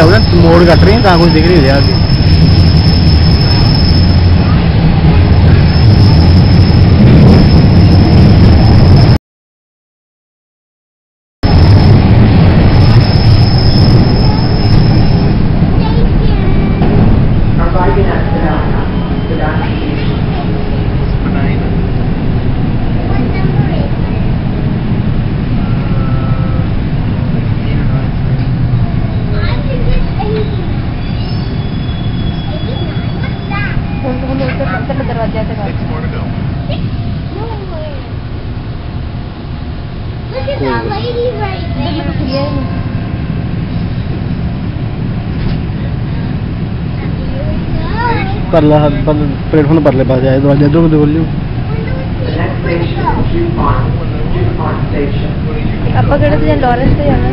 हो ना मोड़ कट रही है कहाँ कुछ दिख रही है that lady right there. Yeah. परला पर प्लेटफॉर्म परले पास जाए दरवाजा इधर मुझे बोलियो ਆਪਾਂ ਕਿਹੜੇ ਤੇ ਲੋਰੈਂਸ ਤੇ ਜਾਣਾ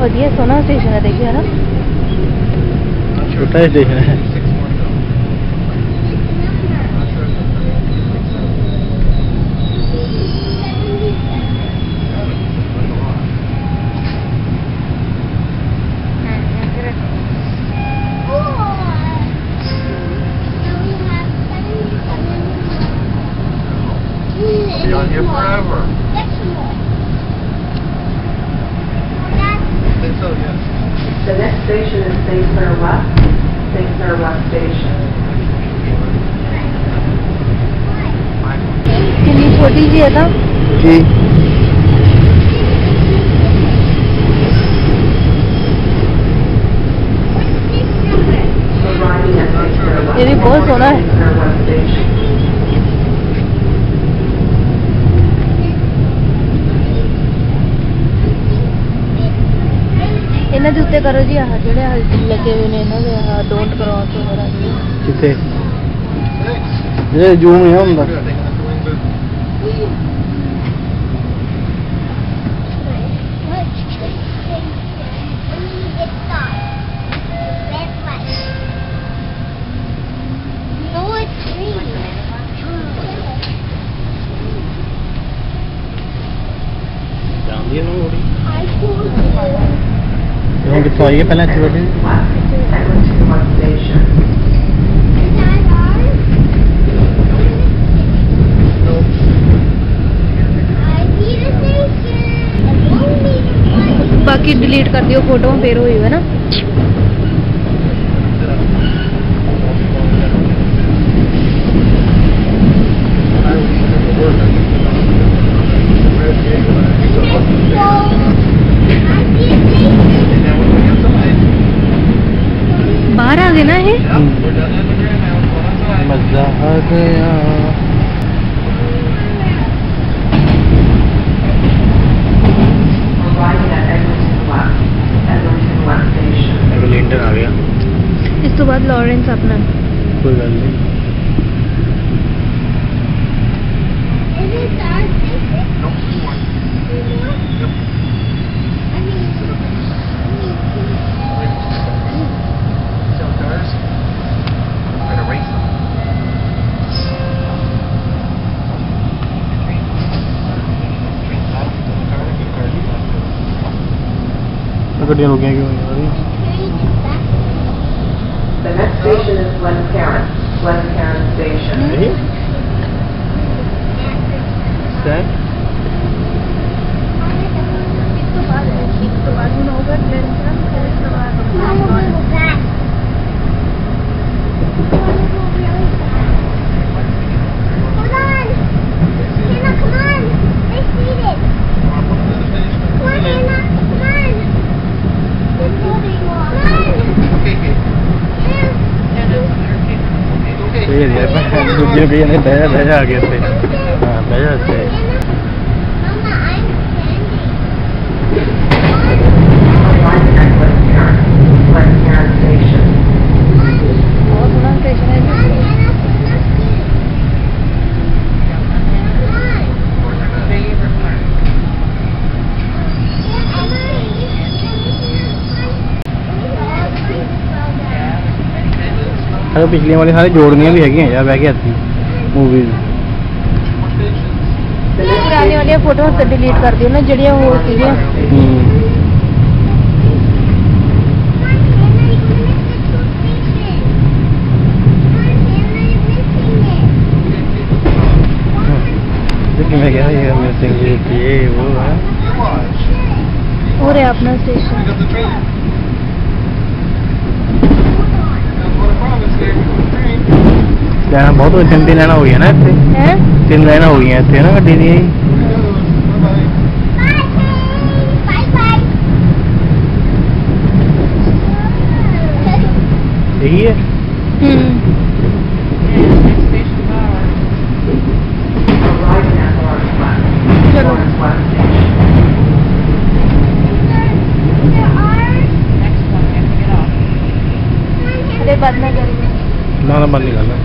ਵਧੀਆ ਸੋਹਣਾ ਸਟੇਸ਼ਨ ਹੈ ਦੇਖਿਆ ਨਾ ਛੋਟਾ ਜਿਹਾ ਸਟੇਸ਼ਨ ਹੈ West. ਇਹ ਵੀ ਬਹੁਤ ਸੋਹਣਾ ਹੈ। St. Clair West Station. ਇਹਨਾਂ ਦੇ ਉੱਤੇ ਕਰੋ ਜੀ ਆਹ ਜਿਹੜੇ ਆਹ ਲੱਗੇ ਹੋਏ ਨੇ ਇਹਨਾਂ ਦੇ ਆਹ ਡੋਂਟ ਕ੍ਰਾਸ ਵਗੈਰਾ ਜਿਹੜੇ। ਕਿੱਥੇ ਇਹ ਜੂਮ ਨਹੀਂ ਹੁੰਦਾ तो आइए पहले अच्छी છોડી बाकी डिलीट कर दियो फ़ोटो फिर हुई है ना? मज़ा आ गया। एडमिंटन आ गया इस तो बाद लॉरेंस अपना। कोई गल नहीं। ਗੱਡੀਆਂ ਰੁਕੀਆਂ ਕਿਉਂ ਹੋਈਆਂ ਸਾਰੀਆਂ The next station is Glencairn, Glencairn Station. ਇਹ ਸੈਂਡ ਇਸ ਦੂਜੇ ਕਹੀ ਜਾਂਦੇ ਬਹਿ ਜਾ ਬਹਿ ਜਾ ਆ ਕੇ ਇੱਥੇ ਹਾਂ ਬਹਿ ਜਾ ਇੱਥੇ अगर पिछले वाले सारे जोड़नियाँ भी है यार बह आती मूवीज़ पुराने वाली फ़ोटो तो डिलीट कर दियो ना जड़िया हो हम्म। मैं क्या ये मिसिंग ये वो है। पूरे अपना स्टेशन ਲੈਣਾ ਬਹੁਤ ਹੋ ਤਿੰਨ ਤਿੰਨ ਲੈਣਾ ਹੋ ਗਈਆਂ ਨਾ ਇੱਥੇ ਹੈ ਤਿੰਨ ਲੈਣਾ ਹੋ ਗਈਆਂ ਇੱਥੇ ਨਾ ਗੱਡੀ ਦੀਆਂ ਜੀ। ਇਹੀ ਹੈ ਹੂੰ Arriving at Lawrence Nana number निकाला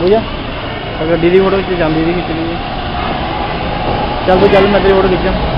भैया अगर दीदी फ़ोटो खींचे दीदी खिंच लीजिए चल तू चल मैं तेरी फ़ोटो खिंचा।